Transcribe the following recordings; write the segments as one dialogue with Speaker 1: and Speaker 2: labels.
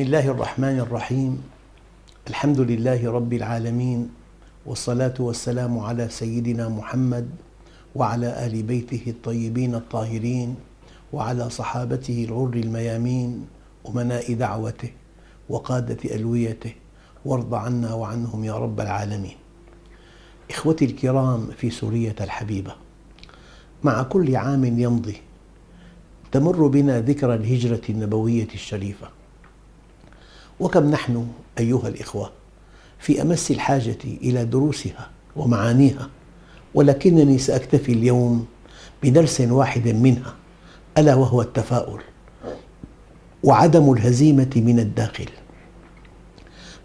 Speaker 1: بسم الله الرحمن الرحيم الحمد لله رب العالمين والصلاة والسلام على سيدنا محمد وعلى آل بيته الطيبين الطاهرين وعلى صحابته الغر الميامين أمناء دعوته وقادة ألويته وارض عنا وعنهم يا رب العالمين إخوتي الكرام في سورية الحبيبة مع كل عام يمضي تمر بنا ذكرى الهجرة النبوية الشريفة وكم نحن أيها الإخوة في أمس الحاجة إلى دروسها ومعانيها ولكنني سأكتفي اليوم بدرس واحد منها ألا وهو التفاؤل وعدم الهزيمة من الداخل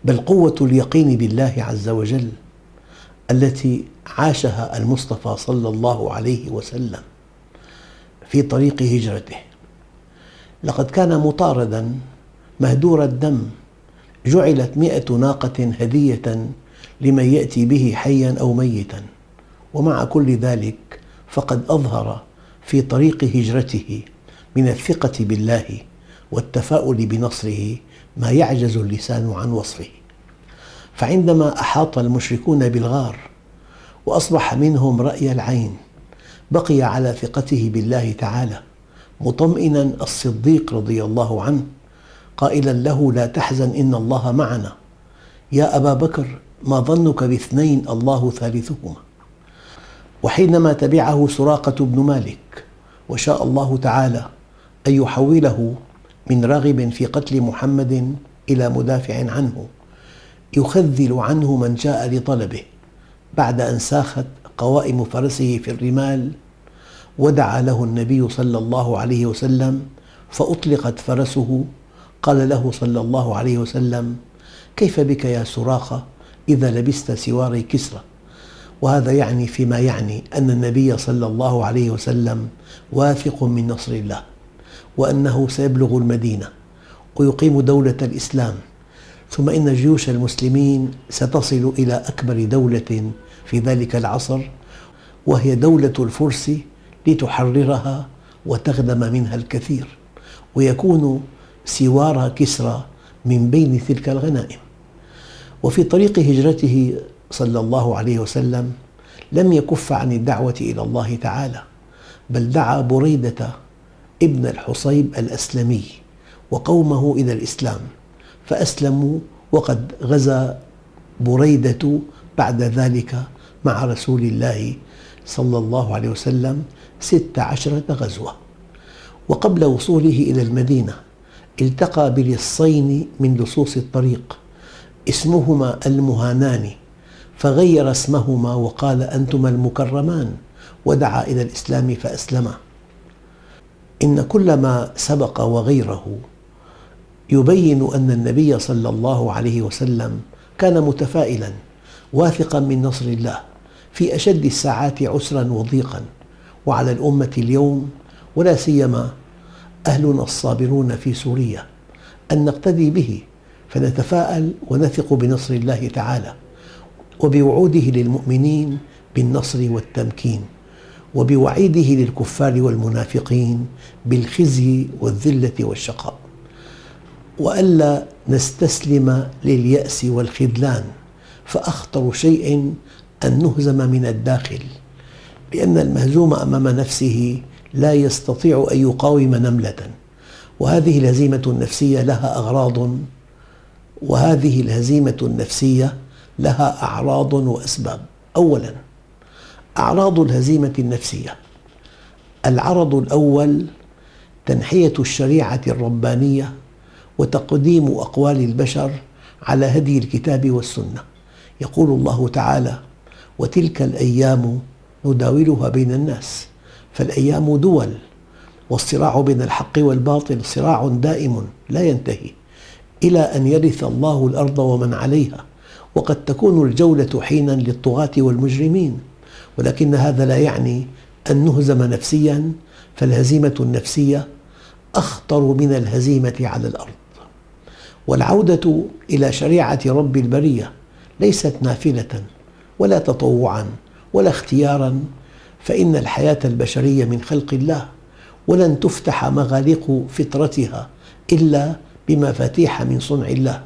Speaker 1: بل قوة اليقين بالله عز وجل التي عاشها المصطفى صلى الله عليه وسلم في طريق هجرته لقد كان مطاردا مهدور الدم جعلت مئة ناقة هدية لمن يأتي به حيا أو ميتا ومع كل ذلك فقد أظهر في طريق هجرته من الثقة بالله والتفاؤل بنصره ما يعجز اللسان عن وصفه فعندما أحاط المشركون بالغار وأصبح منهم رأي العين بقي على ثقته بالله تعالى مطمئنا الصديق رضي الله عنه قائلا له لا تحزن إن الله معنا يا أبا بكر ما ظنك باثنين الله ثالثهما وحينما تبعه سراقة بن مالك وشاء الله تعالى أن يحوله من راغب في قتل محمد إلى مدافع عنه يخذل عنه من جاء لطلبه بعد أن ساخت قوائم فرسه في الرمال ودعا له النبي صلى الله عليه وسلم فأطلقت فرسه قال له صلى الله عليه وسلم كيف بك يا سراقة إذا لبست سواري كسرى وهذا يعني فيما يعني أن النبي صلى الله عليه وسلم واثق من نصر الله وأنه سيبلغ المدينة ويقيم دولة الإسلام ثم إن جيوش المسلمين ستصل إلى أكبر دولة في ذلك العصر وهي دولة الفرس لتحررها وتغنم منها الكثير ويكون سوار كسرى من بين تلك الغنائم وفي طريق هجرته صلى الله عليه وسلم لم يكف عن الدعوة إلى الله تعالى بل دعا بريدة ابن الحصيب الأسلمي وقومه إلى الإسلام فأسلموا وقد غزا بريدة بعد ذلك مع رسول الله صلى الله عليه وسلم ست عشرة غزوة وقبل وصوله إلى المدينة التقى بلصين من لصوص الطريق اسمهما المهانان فغير اسمهما وقال أنتما المكرمان ودعا إلى الإسلام فأسلما إن كل ما سبق وغيره يبين أن النبي صلى الله عليه وسلم كان متفائلا واثقا من نصر الله في أشد الساعات عسرا وضيقا وعلى الأمة اليوم ولا سيما أهلنا الصابرون في سوريا أن نقتدي به فنتفاءل ونثق بنصر الله تعالى وبوعوده للمؤمنين بالنصر والتمكين وبوعيده للكفار والمنافقين بالخزي والذلة والشقاء وألا نستسلم لليأس والخذلان فأخطر شيء أن نهزم من الداخل لأن المهزوم أمام نفسه لا يستطيع أن يقاوم نملة وهذه الهزيمة النفسية لها أغراض وهذه الهزيمة النفسية لها أعراض وأسباب أولاً أعراض الهزيمة النفسية العرض الأول تنحية الشريعة الربانية وتقديم أقوال البشر على هدي الكتاب والسنة يقول الله تعالى وتلك الأيام نداولها بين الناس فالأيام دول والصراع بين الحق والباطل صراع دائم لا ينتهي إلى أن يرث الله الأرض ومن عليها وقد تكون الجولة حينا للطغاة والمجرمين ولكن هذا لا يعني أن نهزم نفسيا فالهزيمة النفسية أخطر من الهزيمة على الأرض والعودة إلى شريعة رب البرية ليست نافلة ولا تطوعا ولا اختيارا فإن الحياة البشرية من خلق الله ولن تفتح مغاليق فطرتها إلا بمفاتيح من صنع الله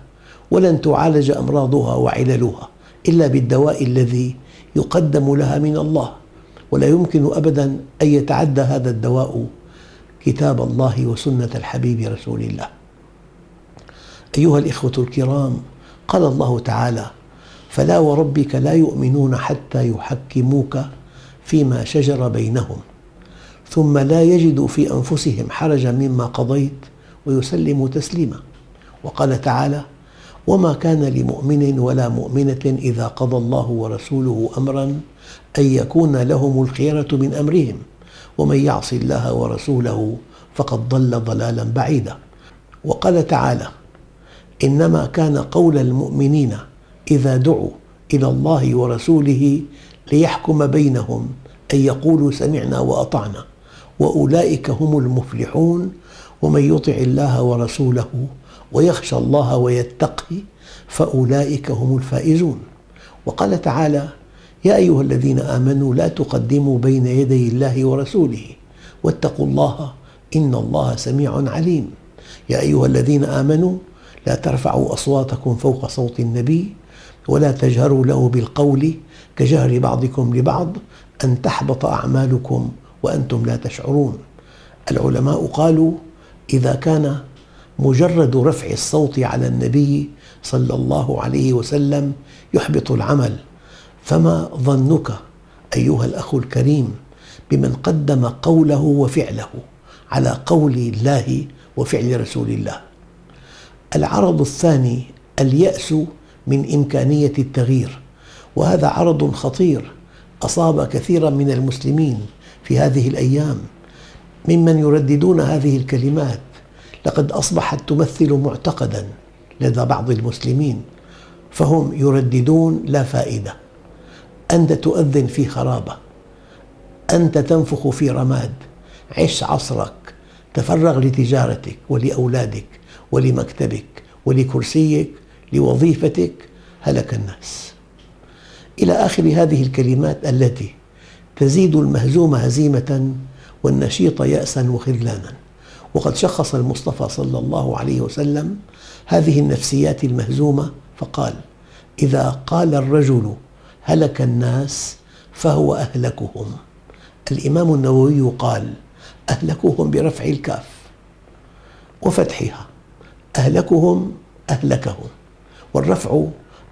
Speaker 1: ولن تعالج أمراضها وعللها إلا بالدواء الذي يقدم لها من الله ولا يمكن أبدا أن يتعدى هذا الدواء كتاب الله وسنة الحبيب رسول الله أيها الإخوة الكرام قال الله تعالى فلا وربك لا يؤمنون حتى يحكموك فيما شجر بينهم ثم لا يجدوا في أنفسهم حرجا مما قضيت ويسلموا تسليما وقال تعالى وما كان لمؤمن ولا مؤمنة إذا قضى الله ورسوله أمرا أن يكون لهم الخيرة من أمرهم ومن يعص الله ورسوله فقد ضل ضلالا بعيدا وقال تعالى إنما كان قول المؤمنين إذا دعوا إلى الله ورسوله ليحكم بينهم أن يقولوا سمعنا وأطعنا وأولئك هم المفلحون ومن يطع الله ورسوله ويخشى الله ويتقي فأولئك هم الفائزون وقال تعالى يا أيها الذين آمنوا لا تقدموا بين يدي الله ورسوله واتقوا الله إن الله سميع عليم يا أيها الذين آمنوا لا ترفعوا أصواتكم فوق صوت النبي ولا تجهروا له بالقول كجهر بعضكم لبعض أن تحبط أعمالكم وأنتم لا تشعرون العلماء قالوا إذا كان مجرد رفع الصوت على النبي صلى الله عليه وسلم يحبط العمل فما ظنك أيها الأخ الكريم بمن قدم قوله وفعله على قول الله وفعل رسول الله العرض الثاني اليأس من إمكانية التغيير وهذا عرض خطير أصاب كثيرا من المسلمين في هذه الأيام ممن يرددون هذه الكلمات لقد أصبحت تمثل معتقدا لدى بعض المسلمين فهم يرددون لا فائدة أنت تؤذن في خرابة أنت تنفخ في رماد عش عصرك تفرغ لتجارتك ولأولادك ولمكتبك ولكرسيك لوظيفتك هلك الناس إلى آخر هذه الكلمات التي تزيد المهزوم هزيمة والنشيط يأسا وخذلانا وقد شخص المصطفى صلى الله عليه وسلم هذه النفسيات المهزومة فقال إذا قال الرجل هلك الناس فهو أهلكهم الإمام النووي قال أهلكهم برفع الكاف وفتحها أهلكهم أهلكهم والرفع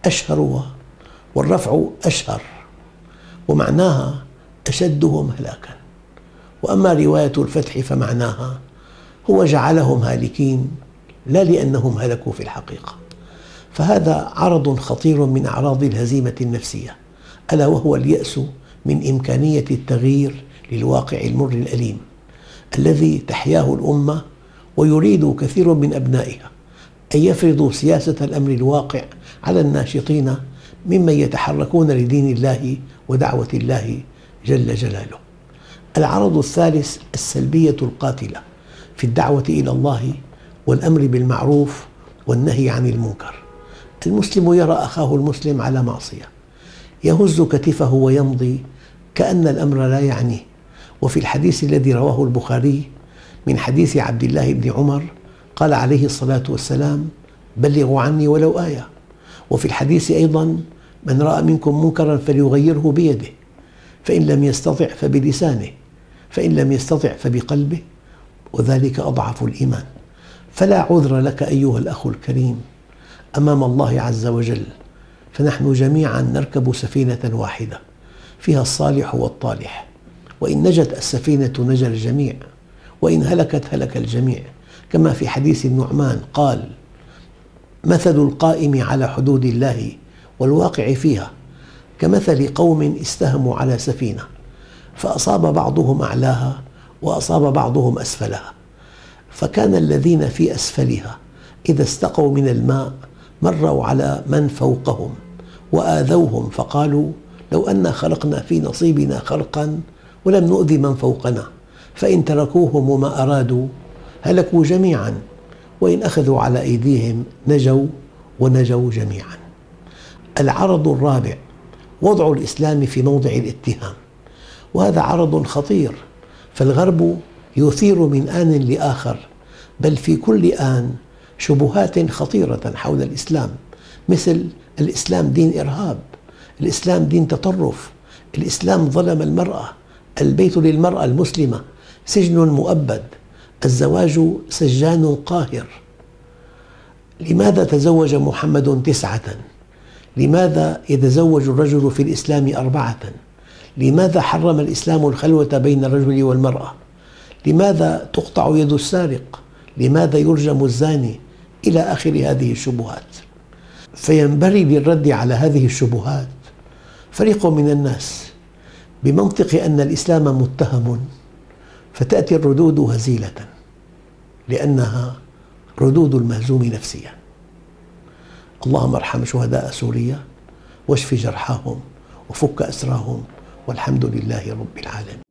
Speaker 1: أشهر والرفع أشهر ومعناها أشدهم هلاكا وأما رواية الفتح فمعناها هو جعلهم هالكين لا لأنهم هلكوا في الحقيقة فهذا عرض خطير من أعراض الهزيمة النفسية ألا وهو اليأس من إمكانية التغيير للواقع المر الأليم الذي تحياه الأمة ويريد كثير من أبنائها أن يفرضوا سياسة الأمر الواقع على الناشطين ممن يتحركون لدين الله ودعوة الله جل جلاله العرض الثالث السلبية القاتلة في الدعوة إلى الله والأمر بالمعروف والنهي عن المنكر المسلم يرى أخاه المسلم على معصية يهز كتفه ويمضي كأن الأمر لا يعنيه وفي الحديث الذي رواه البخاري من حديث عبد الله بن عمر قال عليه الصلاة والسلام بلغوا عني ولو آية وفي الحديث أيضا من رأى منكم منكرا فليغيره بيده فإن لم يستطع فبلسانه فإن لم يستطع فبقلبه وذلك أضعف الإيمان فلا عذر لك أيها الأخ الكريم أمام الله عز وجل فنحن جميعا نركب سفينة واحدة فيها الصالح والطالح وإن نجت السفينة نجا الجميع وإن هلكت هلك الجميع كما في حديث النعمان قال مثل القائم على حدود الله والواقع فيها كمثل قوم استهموا على سفينه فاصاب بعضهم اعلاها واصاب بعضهم اسفلها فكان الذين في اسفلها اذا استقوا من الماء مروا على من فوقهم واذوهم فقالوا لو انا خلقنا في نصيبنا خلقا ولم نؤذي من فوقنا فان تركوهم وما ارادوا هلكوا جميعا وان اخذوا على ايديهم نجوا ونجوا جميعا العرض الرابع وضع الإسلام في موضع الاتهام وهذا عرض خطير فالغرب يثير من آن لآخر بل في كل آن شبهات خطيرة حول الإسلام مثل الإسلام دين إرهاب الإسلام دين تطرف الإسلام ظلم المرأة البيت للمرأة المسلمة سجن مؤبد الزواج سجان قاهر لماذا تزوج محمد تسعة لماذا يتزوج الرجل في الإسلام أربعة لماذا حرم الإسلام الخلوة بين الرجل والمرأة لماذا تقطع يد السارق لماذا يرجم الزاني إلى آخر هذه الشبهات فينبغي للرد على هذه الشبهات فريق من الناس بمنطق أن الإسلام متهم فتأتي الردود هزيلة لأنها ردود المهزوم نفسياً اللهم ارحم شهداء سوريا واشف جرحاهم وفك أسراهم والحمد لله رب العالمين